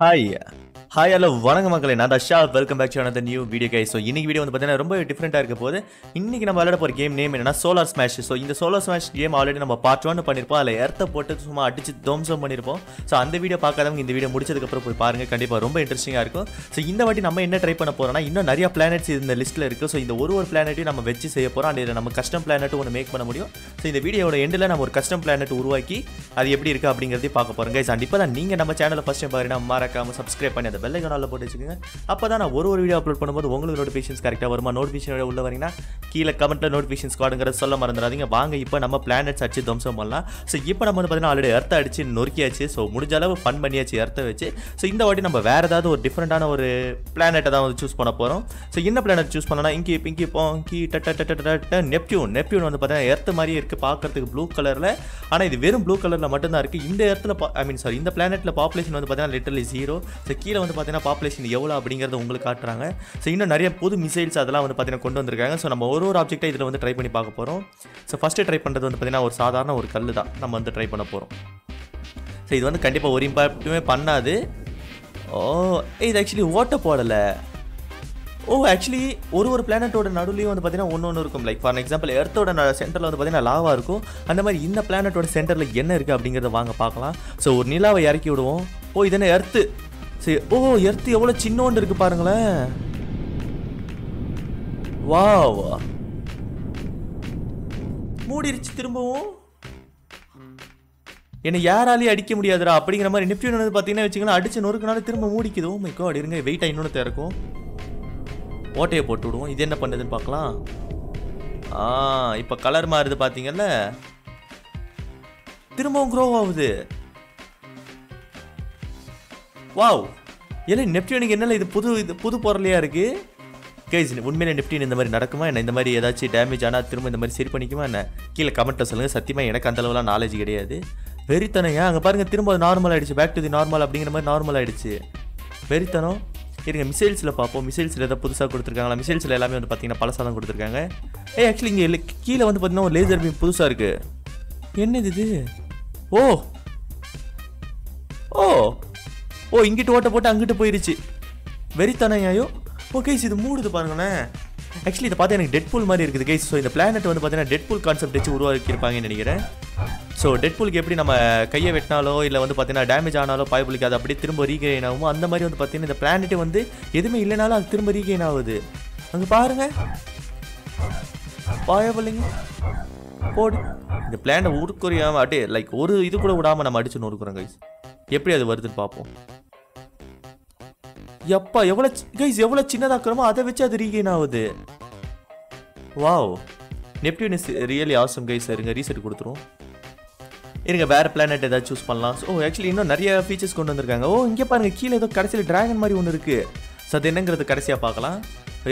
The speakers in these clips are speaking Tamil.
ஹாய் ஹாய் ஹலோ வணக்கம் மக்களே. நான் Tasha welcome back to another new video guys so இன்னைக்கு வீடியோ வந்து பார்த்தீங்கன்னா ரொம்ப டிஃப்ரெண்ட்டாக இருக்க போது இன்னைக்கு நம்ம விளையாட போகிற கேம் நேம் என்னன்னா சோலார் ஸ்மாஷ் ஸோ இந்த சோலார் ஸ்மாஷ் கேம் ஆல்ரெடி நம்ம பார்ட் ஒன் பண்ணியிருப்போம் அதில் எர்த்தை போட்டு சும்மா அடிச்சு தோம்சம் பண்ணியிருப்போம் ஸோ அந்த வீடியோ பார்க்காதவங்க இந்த வீடியோ முடிச்சதுக்கப்புறம் போய் பாருங்கள் கண்டிப்பாக ரொம்ப இன்ட்ரெஸ்டிங்காக இருக்கும். ஸோ இந்த வாட்டி நம்ம என்ன ட்ரை பண்ண போகிறோம்னா இன்னும் நிறைய பிளானட்ஸ் இந்த லிஸ்ட்டில் இருக்குது ஸோ இந்த ஒரு ஒரு பிளானட்டையும் நம்ம வச்சு செய்ய போகிறோம் அண்ட் இதில் நம்ம கஸ்டம் பிளானட்டும் ஒன்று மேக் பண்ண முடியும். ஸோ இந்த வீடியோட எண்டில் நம்ம ஒரு கஸ்டம் பிளானட் உருவாக்கி அது எப்படி இருக்குது அப்படிங்கிறதையும் பார்க்க போகிறோம் கைஸ் அண்ட் இப்போ தான் நீங்கள் நம்ம சேனலை ஃபஸ்ட் டைம் பாருங்கன்னா மறக்காமல் சப்ஸ்கிரைப் பண்ணி அந்த பெல்லை போட்டு வச்சுக்கோங்க. அப்போ தான் நான் ஒரு ஒரு வீடியோ அப்லோட் பண்ணும்போது உங்களுக்கு நோட்டிஃபிகேஷன்ஸ் கரெக்டாக வருமா? நோட்டிஃபிகேஷன் உள்ள வரீங்கன்னா கீழே கமெண்ட்டில் நோட்டிஃபிகேஷன் ஸ்குவாடுங்கிறத சொல்ல மறந்துடாதீங்க. வாங்க இப்போ நம்ம பிளானட்ஸ் அடிச்சு தம்சம் பண்ணலாம். ஸோ இப்போ நம்ம வந்து பார்த்தீங்கன்னா ஆல்ரெடி எர்த்தை அடிச்சு நொறுக்கியாச்சு. ஸோ முடிஞ்ச அளவு ஃபன் பண்ணியாச்சு எர்த்தை வச்சு. ஸோ இந்த வாட்டி நம்ம வேறு ஏதாவது ஒரு டிஃப்ரெண்ட்டான ஒரு பிளானட்டை தான் வந்து சூஸ் பண்ண போகிறோம் ஸோ என்ன பிளானட் சூஸ் பண்ணலாம் இங்கே பிங்கி போங்கி டட்ட டட்ட டட்ட நெப்டியூன். நெப்டியூன் வந்து பார்த்தீங்கன்னா எர்த்து மாதிரியே இருக்குது பார்க்கறதுக்கு ப்ளூ கலரில் ஆனால் இது வெறும் ப்ளூ கலரில் மட்டும்தான் இருக்குது இந்த இடத்துல ஐ மீன் சாரி இந்த பிளானெட்டில் பாப்புலேஷன் வந்து பார்த்தீங்கன்னா லிட்டரலி ஜீரோ ஸோ கீழே வந்து பார்த்தீங்கன்னா பாப்புலேஷன் எவ்வளோ அப்படிங்கிறத உங்களுக்கு காட்டுறாங்க. ஸோ இன்னும் நிறைய புது மிசைல்ஸ் அதெல்லாம் வந்து பார்த்தீங்கன்னா கொண்டு வந்திருக்காங்க. ஸோ நம்ம ஒரு ஒரு ஆப்ஜெக்டாக இதில் வந்து ட்ரை பண்ணி பார்க்க போகிறோம் ஸோ ஃபஸ்ட்டு ட்ரை பண்ணுறது வந்து பார்த்தீங்கன்னா ஒரு சாதாரண ஒரு கல் தான். நம்ம வந்து ட்ரை பண்ண போகிறோம் ஸோ இது வந்து கண்டிப்பாக ஒரு இம்பாக்டுமே பண்ணாது. ஓ இது ஆக்சுவலி ஓட்ட போடலை. ஓ ஆக்சுவலி ஒரு ஒரு பிளானட்டோட நடுவுலையும் வந்து பார்த்தீங்கன்னா ஒன்று ஒன்று இருக்கும். லைக் ஃபார் எக்ஸாம்பிள் எர்த்தோட சென்டரில் வந்து பார்த்தீங்கன்னா லாவா இருக்கும். அந்த மாதிரி இந்த பிளானட்டோட சென்டரில் என்ன இருக்குது அப்படிங்கிறத வாங்க பார்க்கலாம். ஸோ ஒரு நிலாவை இறக்கி விடுவோம். ஓ இது என்ன எர்த்து சரி. ஓ எர்த்து எவ்வளோ சின்னோண்டு இருக்கு பாருங்களேன். வாவ். மூடிருச்சு திரும்பவும். என்னை யாராலையும் அடிக்க முடியாதுடா. அப்படிங்கிற மாதிரி நிப்டியூன் வந்து பார்த்தீங்கன்னா வச்சுக்கலாம் அடிச்சு நொறுக்குனால திரும்ப மூடிக்குது. ஓ மை காட் இருங்க வெயிட்டாக இன்னொன்று திறக்கும். ஓட்டையை போட்டு விடுவோம். இது என்ன பண்ணுதுன்னு பார்க்கலாம். ஆ இப்போ கலர் மாறுது பார்த்தீங்கல்ல. திரும்பவும் க்ரோ ஆகுது. வாவ் ஏன்னா நெப்டியூனுக்கு என்னல இது புது இது புது பொருளையாக இருக்குது கைஸ் உண்மையிலே நெப்டின் இந்த மாதிரி நடக்குமா? என்ன இந்த மாதிரி ஏதாச்சும் டேமேஜ் ஆனால் திரும்ப இந்த மாதிரி சரி பண்ணிக்குமா? என்ன? கீழே கமெண்ட்டில் சொல்லுங்கள் சத்தியமாக எனக்கு அந்த அளவுலாம் நாலேஜ் கிடையாது. வெறித்தனம் ஏன்? அங்கே பாருங்கள் திரும்ப நார்மல் ஆகிடுச்சு பேக் டு தி நார்மல் அப்படிங்கிற மாதிரி நார்மல் ஆகிடுச்சு வெறித்தனம். இருங்க மிசைல்ஸில் பார்ப்போம். மிசைல்ஸில் எதாவது புதுசாக கொடுத்துருக்காங்களா? மிசைல்ஸில் எல்லாமே வந்து பார்த்தீங்கன்னா பழசாக தான் கொடுத்துருக்காங்க. ஏ ஆக்சுவலி இங்கே கீழே வந்து பார்த்தீங்கன்னா ஒரு லேசர் பீம் புதுசாக இருக்குது என்னது இது? ஓ. ஓ. ஓ இங்கிட்டு ஓட்ட போட்டு அங்கிட்டு போயிருச்சு. வெறித்தனையாயோ ஓ கேஸ் இது மூடுது பாருங்களேன். ஆக்சுவலி இதை பார்த்தா எனக்கு டெட்பூல் மாதிரி இருக்குது கேஸ் ஸோ இந்த பிளானட் வந்து பார்த்தீங்கன்னா டெட்பூல் கான்செப்ட் வச்சு உருவாக்கியிருப்பாங்கன்னு நினைக்கிறேன். ஸோ டெட்பூலுக்கு எப்படி நம்ம கையை வெட்டினாலோ இல்லை வந்து பார்த்தீங்கன்னா டேமேஜ் ஆனாலோ பாய்புலுக்கு அது அப்படியே திரும்ப ரீகெயின் ஆகுமோ அந்த மாதிரி வந்து பார்த்தீங்கன்னா இந்த பிளானெட்டே வந்து எதுவுமே இல்லைனாலும் அது திரும்ப ரீகெயின் ஆகுது. அங்கே பாருங்க. பாயபிள்ளைங்க போடு. இந்த பிளானை உருக்குறியாமல் அப்படியே லைக் ஒரு இது கூட விடாமல் நம்ம அடிச்சு நொறுக்குறோம் கைஸ் எப்படி அது வருதுன்னு பார்ப்போம். எப்பா எவ்வளோ கைஸ் எவ்வளோ சின்னதாக்குறோமோ அதை வச்சு அது ரீகெயின் ஆகுது. Wow Neptune is really awesome guys இருங்க ரீசெட் கொடுத்துரும் இருங்க வேறு பிளானட் ஏதாவது சூஸ் பண்ணலாம். ஸோ ஆக்சுவலி oh, இன்னும் நிறைய ஃபீச்சர்ஸ் கொண்டு வந்திருக்காங்க. Oh, ஓ இங்கே பாருங்க கீழே ஏதோ கடைசியில் ட்ராகன் மாதிரி ஒன்று இருக்குது ஸோ அது என்னங்கிறது கடைசியாக பார்க்கலாம்.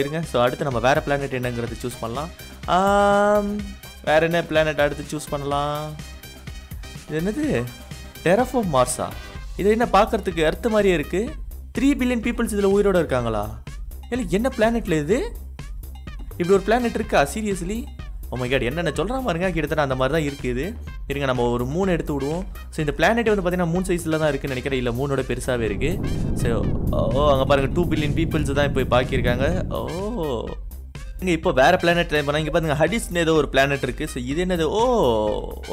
இருங்க ஸோ அடுத்து நம்ம வேற பிளானட் என்னங்கிறது சூஸ் பண்ணலாம். ஆம், என்ன பிளானட் அடுத்து சூஸ் பண்ணலாம்? இது என்னது? டெரஃபோ மார்ஸா இது என்ன பார்க்கறதுக்கு அர்த்த மாதிரியே இருக்கு. த்ரீ பில்லியன் பீப்புள்ஸ் இதில் உயிரோட இருக்காங்களா? இல்லை என்ன பிளானெட்டில் இது? இப்படி ஒரு பிளானெட் இருக்கா? சீரியஸ்லி ஓ மை காட் என்னென்ன சொல்கிறா மாதிரிங்க கிட்டத்தட்ட அந்த மாதிரி தான் இருக்குது இருங்க நம்ம ஒரு மூணு எடுத்து விடுவோம். ஸோ இந்த பிளானெட் வந்து பார்த்தீங்கன்னா மூணு சைஸில் தான் இருக்குன்னு நினைக்கிறேன். இல்லை மூணோட பெருசாகவே இருக்குது ஸோ ஓ oh, oh, அங்கே பாருங்கள் டூ பில்லியன் பீப்புள்ஸ் தான் oh. இப்போ பாக்கியிருக்காங்க. ஓ இங்கே இப்போ வேறு பிளானெட் ட்ரை பண்ணால் இங்கே பாருங்க ஹடிஸ்னு ஏதோ ஒரு பிளானெட் இருக்குது ஸோ இது என்னது? ஓ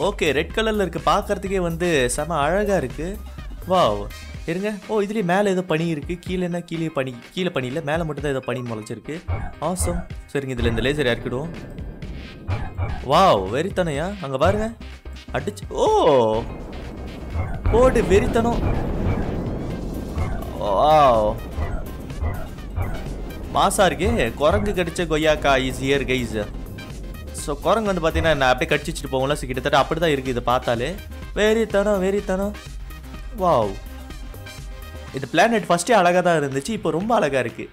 ஓகே ரெட் கலரில் இருக்குது பார்க்கறதுக்கே வந்து செம அழகாக இருக்குது வாவ். இருங்க. ஓ இதுலேயே மேலே ஏதோ பனி இருக்குது கீழே என்ன? கீழே பனி. கீழே பனி இல்லை. மேலே மட்டும் தான் ஏதோ பனி முளைச்சிருக்கு. ஆசம் சரிங்க இதில் இந்த லேசர் இறக்கிடுவோம். வாவ் வெறித்தனையா? அங்கே பாருங்க. அடிச்சு ஓ! போடு வெறித்தனம். வாவ். மாசா இருக்கே. குரங்கு கடிச்ச கொய்யாக்கா இஸ் இயர் கைஸ் ஸோ குரங்கு வந்து பார்த்தீங்கன்னா நான் அப்படியே கடிச்சு வச்சுட்டு போவோம்ல ஸோ கிட்டத்தட்ட அப்படி தான் இருக்குது இதை பார்த்தாலே. வெறித்தனம் வெறித்தனம். வாவ் இந்த பிளானட் ஃபஸ்ட்டே அழகாக தான் இருந்துச்சு இப்போ ரொம்ப அழகாக இருக்குது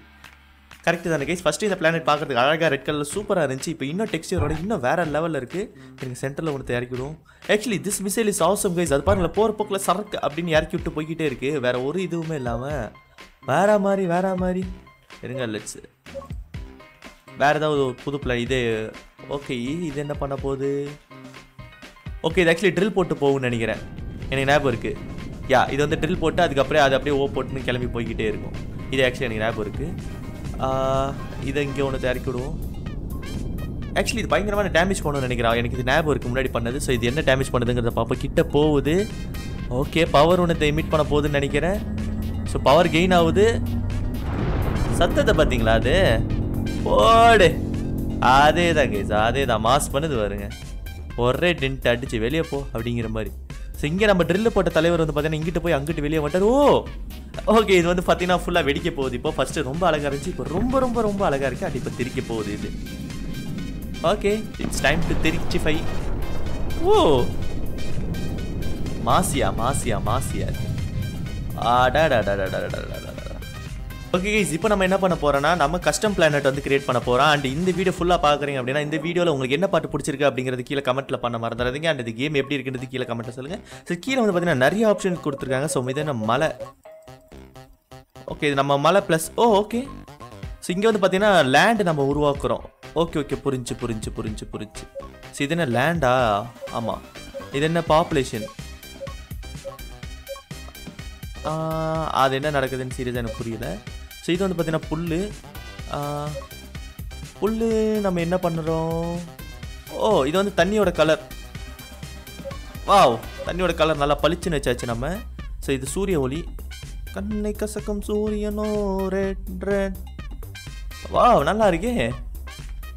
கரெக்டு தானே கைஸ் ஃபஸ்ட்டு இந்த பிளானெட் பார்க்கறதுக்கு அழகாக ரெட் கலர் சூப்பராக இருந்துச்சு. இப்போ இன்னும் டெக்ஸ்டரோட இன்னும் வேறு லெவலில் இருக்குது எனக்கு சென்டரில் ஒன்று இறக்கிடுவோம் actually this missile is awesome guys அது பாருங்கள் போகிற போக்கில் சரக்கு அப்படின்னு இறக்கி விட்டு போய்கிட்டே இருக்குது வேற ஒரு இதுவுமே இல்லாமல் வேற மாதிரி வேற மாதிரி. இருங்க லெட்ஸ் வேறு ஏதாவது புது பிளான் இது ஓகே இது என்ன பண்ண போகுது? ஓகே இது ஆக்சுவலி ட்ரில் போட்டு போகும்னு நினைக்கிறேன். எனக்கு ஞாபகம் இருக்குது யா இது வந்து ட்ரில் போட்டு அதுக்கப்புறம் அது அப்படியே ஓ போட்டுன்னு கிளம்பி போய்கிட்டே இருக்கும். இது ஆக்சுவலி எனக்கு ஞாபகம் இருக்குது இதை இங்கே ஒன்று இறக்கி விடுவோம். ஆக்சுவலி இது பயங்கரமான டேமேஜ் பண்ணணும்னு நினைக்கிறேன். எனக்கு இது ஞாபகம் இருக்குது முன்னாடி பண்ணது. ஸோ இது என்ன டேமேஜ் பண்ணுதுங்கிறத பார்ப்போம். கிட்ட போகுது. ஓகே பவர் ஒன்று எமிட் பண்ண போகுதுன்னு நினைக்கிறேன். ஸோ பவர் கெயின் ஆகுது. சத்தத்தை பார்த்தீங்களா அது? போடு. அதே தான் கேஸ் அதே தான் மாஸ் பண்ணுது பாருங்க. ஒரே டென்ட் அடிச்சு வெளியே போ அப்படிங்கிற மாதிரி. ஸோ இங்கே நம்ம ட்ரில் போட்ட தலைவர் வந்து பார்த்தீங்கன்னா இங்கிட்டு போய் அங்கிட்டு வெளியே வந்துட்டார். ஓ ஓகே இது வந்து பார்த்தீங்கன்னா ஃபுல்லாக வெடிக்க போகுது. இப்போ ஃபஸ்ட்டு ரொம்ப அழகாக இருந்துச்சு. இப்போ ரொம்ப ரொம்ப ரொம்ப அழகாக இருக்கு. அது இப்போ திரிக்க போகுது இது. ஓகே இட்ஸ் டைம் டு திருச்சி ஃபை ஓ மாசியா மாசியா மாசியா. ஓகே கைஸ் இப்போ நம்ம என்ன பண்ண போறோம்னா நம்ம கஸ்டம் பிளானட் வந்து கிரியேட் பண்ண போறோம். அண்ட் இந்த வீடியோ ஃபுல்லாக பார்க்குறீங்க அப்படின்னா இந்த வீடியோவில் உங்களுக்கு என்ன பாட்டு பிடிச்சிருக்கு அப்படிங்கிறது கீழே கமெண்ட்ல பண்ண மறந்துடாதீங்க. அண்ட் இந்த கேம் எப்படி இருக்குன்றது கீழே கமெண்ட்ல சொல்லுங்க. ஸோ கீழே வந்து பார்த்தீங்கன்னா நிறைய ஆப்ஷன் கொடுத்துருக்காங்க. ஸோ இது என்ன மலை. ஓகே இது நம்ம மலை ப்ளஸ் ஓ ஓகே ஸோ இங்கே வந்து பார்த்தீங்கன்னா லேண்ட் நம்ம உருவாக்குறோம். ஓகே ஓகே புரிஞ்சு புரிஞ்சு புரிஞ்சு புரிஞ்சு. ஸோ இது என்ன லேண்டா ஆமாம் இது என்ன பாப்புலேஷன் அது என்ன நடக்குதுன்னு சீரியஸாக எனக்கு புரியல. ஸோ இது வந்து பார்த்தீங்கன்னா புல் புல் நம்ம என்ன பண்ணுறோம்? ஓ இது வந்து தண்ணியோட கலர் வாவ் தண்ணியோட கலர் நல்லா பளிச்சுன்னு வச்சாச்சு நம்ம. ஸோ இது சூரிய ஒளி. கண்ணை கசக்கும் சூரியனோ ரெட் ரெட் வாவ் நல்லா இருக்கே.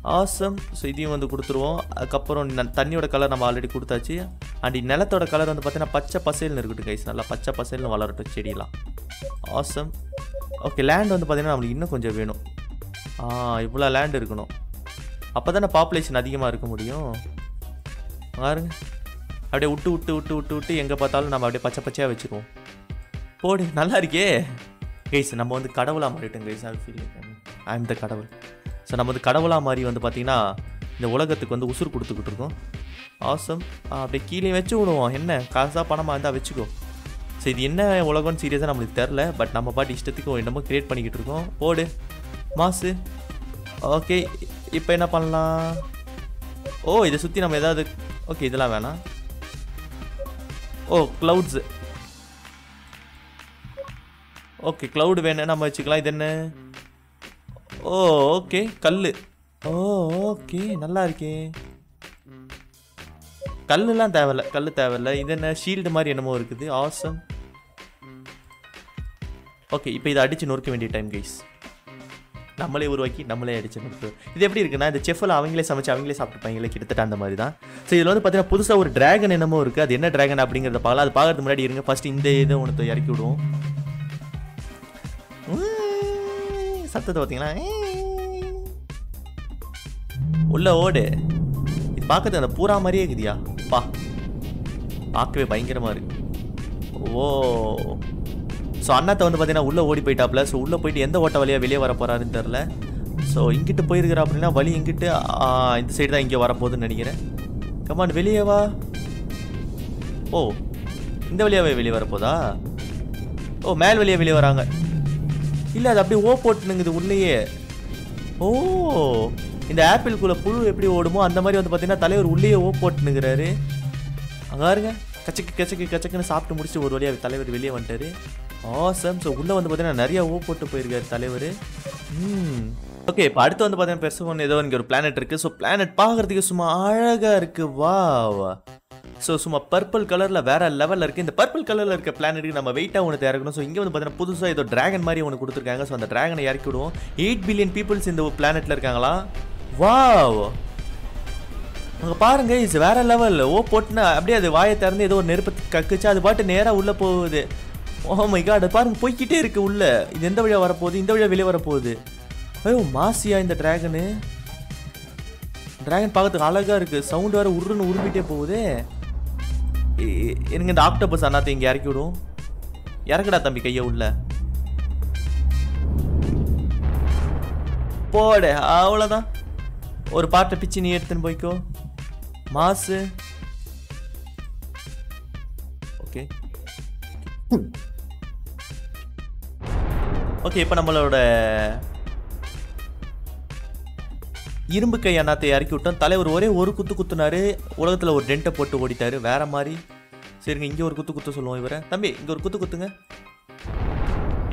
ஆசம் ஸோ இதையும் வந்து கொடுத்துருவோம். அதுக்கப்புறம் ந- தண்ணியோட கலர் நம்ம ஆல்ரெடி கொடுத்தாச்சு. அண்ட் நிலத்தோட கலர் வந்து பார்த்தீங்கன்னா பச்சை பசேல்னு இருக்கட்டும் கைஸ் நல்லா பச்சை பசேல்னு வளரட்டும் செடியெல்லாம். ஆசம் ஓகே லேண்ட் வந்து பார்த்தீங்கன்னா நம்மளுக்கு இன்னும் கொஞ்சம் வேணும். ஆ இவ்வளோ லேண்ட் இருக்கணும். அப்போ தானே பாப்புலேஷன் அதிகமாக இருக்க முடியும்? பாருங்க. அப்படியே விட்டு விட்டு விட்டு விட்டு விட்டு எங்கே பார்த்தாலும் நம்ம அப்படியே பச்சை பச்சையாக வச்சுருவோம் போடு நல்லா இருக்கே. கைஸ் நம்ம வந்து கடவுளாக மாறிட்டோம் guys I feel I am the கடவுள். ஸோ நம்ம வந்து கடவுளாக மாறி வந்து பார்த்திங்கன்னா இந்த உலகத்துக்கு வந்து உசுர் கொடுத்துக்கிட்டு இருக்கோம். ஆசம் அப்படியே கீழே வச்சு விடுவோம். என்ன? காசாக பணமாக இருந்தால் வச்சுக்கோ. ஸோ இது என்ன உலகம்னு சீரியஸாக நம்மளுக்கு தெரில பட் நம்ம பாட்டு இஷ்டத்துக்கு என்னமோ கிரியேட் பண்ணிக்கிட்டு இருக்கோம். போடு. மாசு. ஓகே இப்போ என்ன பண்ணலாம்? ஓ இதை சுற்றி நம்ம எதாவது ஓகே இதெல்லாம் வேணாம். ஓ க்ளவுட்ஸு ஓகே க்ளவுட் வேணும் நம்ம வச்சுக்கலாம். இது என்ன? ஓ ஓகே கல் ஓ ஓகே நல்லா இருக்கே. கல்லுலாம் தேவையில்ல கல் தேவையில்ல. இது என்ன ஷீல்டு மாதிரி என்னமோ இருக்குது. ஆசம் ஓகே இப்போ இதை அடித்து நொறுக்க வேண்டிய டைம் கைஸ் நம்மளே உருவாக்கி நம்மளே அடிச்சு நொறுக்கு. இது எப்படி இருக்குன்னா இந்த செஃப்பில் அவங்களே சமைச்சு அவங்களே சாப்பிட்டுப்பாங்களே கிட்டத்தட்ட அந்த மாதிரி தான் ஸோ இதில் வந்து பார்த்தீங்கன்னா புதுசாக ஒரு டிராகன் என்னமோ இருக்குது அது என்ன டிராகன் அப்படிங்கிறத பார்க்கலாம். அது பார்க்கறதுக்கு முன்னாடி இருங்க. ஃபஸ்ட் இந்த இதை ஒன்று இறக்கி விடுவோம். சத்தத்தை பார்த்தீங்களா? உள்ள ஓடு. இது பார்க்கறது அந்த பூரா மாதிரியே இருக்குதியா. பா. பார்க்கவே பயங்கரமாக இருக்கு. ஓ. ஸோ அண்ணாத்த வந்து பார்த்தீங்கன்னா உள்ளே ஓடி போயிட்டாப்ல. ஸோ உள்ளே போயிட்டு எந்த ஓட்ட வழியாக வெளியே வர போறாருன்னு தெரில ஸோ இங்கிட்டு போயிருக்கிற அப்படின்னா வழி இங்கிட்டு இந்த சைடு தான் இங்கே வரப்போகுதுன்னு நினைக்கிறேன். கமாண்ட் வெளியே வா. ஓ இந்த வழியாகவே வெளியே வரப்போதா? ஓ மேல் வழியாக வெளியே வராங்க. இல்லை அது அப்படியே ஓ போட்டுனுங்குது உள்ளேயே. ஓ இந்த ஆப்பிள்குள்ளே புழு எப்படி ஓடுமோ அந்த மாதிரி வந்து பார்த்தீங்கன்னா தலைவர் உள்ளேயே ஓ போட்டுனுங்கிறாரு. அங்கே பாருங்க. கச்சக்கு கச்சக்கு கச்சக்குன்னு சாப்பிட்டு முடிச்சு ஒரு வழியாக தலைவர் வெளியே வந்துட்டாரு. ஆசம் ஸோ உள்ளே வந்து பார்த்தீங்கன்னா நிறைய ஓ போட்டு போயிருக்காரு தலைவர். ம். ஓகே இப்போ அடுத்து வந்து பார்த்தீங்கன்னா பெருசு ஒன்று ஏதோ இங்கே ஒரு பிளானட் இருக்குது ஸோ பிளானட் பார்க்குறதுக்கு சும்மா அழகாக இருக்குது வா ஸோ சும்மா பர்பிள் கலரில் வேற லெவலில் இருக்குது இந்த பர்பிள் கலரில் இருக்க பிளானட்டுக்கு நம்ம வெயிட்டாக ஒன்று இறக்கணும் ஸோ இங்கே வந்து பார்த்தீங்கன்னா புதுசாக ஏதோ ட்ராகன் மாதிரி ஒன்று கொடுத்துருக்காங்க. ஸோ அந்த ட்ராகனை இறக்கி விடுவோம். எயிட் பில்லியன் பீப்புள்ஸ் இந்த பிளானெட்டில் இருக்காங்களா? வாவ் அங்கே பாருங்க இது வேற லெவல் ஓ போட்டுனா அப்படியே அது வாயை திறந்து ஏதோ ஒரு நெருப்பு கக்குச்சு அது பாட்டு நேராக உள்ளே போகுது. ஓ மை காட் பாருங்க போய்க்கிட்டே இருக்கு உள்ள. இது எந்த வழியாக வரப்போகுது? இந்த வழியாக வெளியே வரப்போகுது. ஐயோ மாசியா இந்த டிராகனு டிராகன் பார்க்கறதுக்கு அழகாக இருக்குது சவுண்டு வேறு உருன்னு உருமிட்டே போகுதே. எனக்கு இந்த ஆக்டோபஸ் அண்ணாத்தை இங்கே இறக்கி விடும். இறக்குடா தம்பி கையை உள்ள. போட அவ்வளோதான் ஒரு பாட்டை பிச்சு நீ எடுத்துன்னு போய்க்கோ. மாசு. ஓகே ஓகே இப்போ நம்மளோட இரும்பு கை அண்ணாத்தை இறக்கி விட்டோம். தலைவர் ஒரே ஒரு குத்து குத்துனாரு. உலகத்தில் ஒரு டென்ட்டை போட்டு ஓடிட்டாரு. வேற மாதிரி. சரிங்க இங்கே ஒரு குத்து குத்து சொல்லுவோம் இவரை. தம்பி இங்கே ஒரு குத்து குத்துங்க.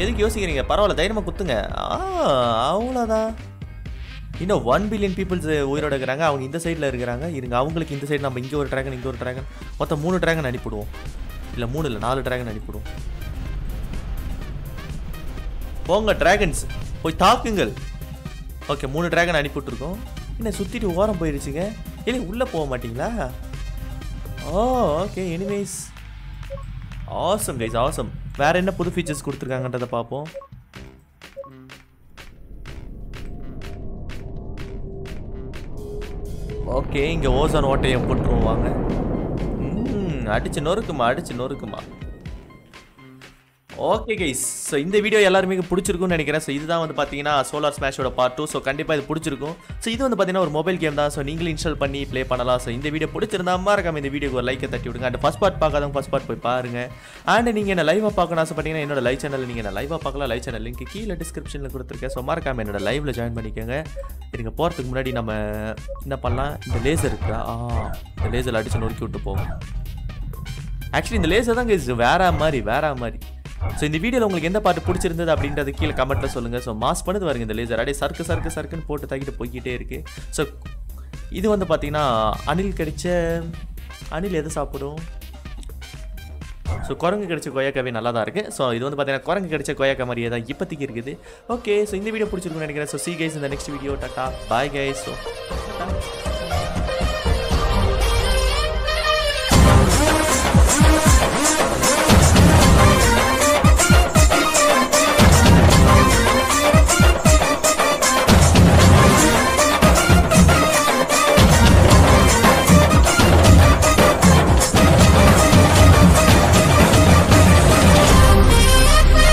எதுக்கு யோசிக்கிறீங்க? பரவாயில்ல தைரியமாக குத்துங்க. ஆ அவ்வளோதான் இன்னும் ஒன் பில்லியன் பீப்புள்ஸ் உயிரோட இருக்கிறாங்க. அவங்க இந்த சைடில் இருக்கிறாங்க. இருங்க அவங்களுக்கு இந்த சைடு நம்ம இங்கே ஒரு ட்ராகன் இங்கே ஒரு ட்ராகன் மொத்தம் மூணு ட்ராகன் அனுப்பிவிடுவோம். இல்லை மூணு இல்லை நாலு ட்ராகன் அனுப்பிவிடுவோம். போங்க டிராகன்ஸ் போய் தாக்குங்கள். ஓகே மூணு டிராகன் அனுப்பிவிட்ருக்கோம் என்ன சுற்றிட்டு ஓரம் போயிடுச்சுங்க இல்லை உள்ளே போக மாட்டிங்களா? ஓ okay anyways awesome guys awesome வேறு என்ன புது ஃபீச்சர்ஸ் கொடுத்துருக்காங்கன்றதை பார்ப்போம். ஓகே இங்கே ஓசோன் ஓட்டையை போட்டுருவாங்க ம், அடிச்சு நொறுக்குமா அடிச்சு நொறுக்குமா. ஓகே கைஸ் ஸோ இந்த வீடியோ எல்லாருமே பிடிச்சிருக்கும்னு நினைக்கிறேன். ஸோ இதுதான் வந்து பார்த்தீங்கன்னா சோலார் ஸ்மாஷோட பார்ட் டூ ஸோ கண்டிப்பாக இது பிடிச்சிருக்கும். ஸோ இது வந்து பார்த்தீங்கன்னா ஒரு மொபைல் கேம் தான். ஸோ நீங்களும் இன்ஸ்டால் பண்ணி ப்ளே பண்ணலாம். ஸோ இந்த வீடியோ பிடிச்சிருந்தா மறக்காம இந்த வீடியோக்கு ஒரு லைக்கை தட்டி விடுங்க. அண்ட் ஃபஸ்ட் பார்ட் பார்க்காதவங்க ஃபஸ்ட் பார்ட் போய் பாருங்க. அண்ட் நீங்கள் என்ன லைவாக பார்க்கணும் ஆசைப்பட்டீங்கன்னா என்னோட லைவ் சேனல் நீங்கள் என்ன லைவாக பார்க்கலாம். லைவ் சேனல் லிங்க் கீழே டிஸ்கிரிப்ஷனில் கொடுத்துருக்கேன். ஸோ மறக்காம என்னோட லைவில் ஜாயின் பண்ணிக்கோங்க. இருங்க போகிறதுக்கு முன்னாடி நம்ம என்ன பண்ணலாம்? இந்த லேசர் இருக்கா ஆ இந்த லேசர் அடிச்சு நொறுக்கி விட்டு போவோம் ஆக்சுவலி இந்த லேசர் தான் guys. வேற மாதிரி வேற மாதிரி. ஸோ இந்த வீடியோவில் உங்களுக்கு எந்த பாட்டு பிடிச்சிருந்தது அப்படின்றது கீழே கமெண்ட்டில் சொல்லுங்கள் ஸோ மாஸ் பண்ணுது பாருங்க இந்த லேசர் அப்படியே சர்க்கு சர்க்கு சர்க்குன்னு போட்டு தக்கிட்டு போய்கிட்டே இருக்கு. ஸோ இது வந்து பார்த்தீங்கன்னா அணில் கிடைச்ச அணில் எது சாப்பிடும்? ஸோ குரங்கு கிடைச்ச கொய்யாக்காவே நல்லா தான் இருக்குது ஸோ இது வந்து பார்த்தீங்கன்னா குரங்கு கிடைச்ச கொய்யாக்கா மாதிரியே தான் இப்போதைக்கு இருக்குது. ஓகே ஸோ இந்த வீடியோ பிடிச்சிருக்குன்னு நினைக்கிறேன். ஸோ சி கைஸ் இந்த next video tata bye guys so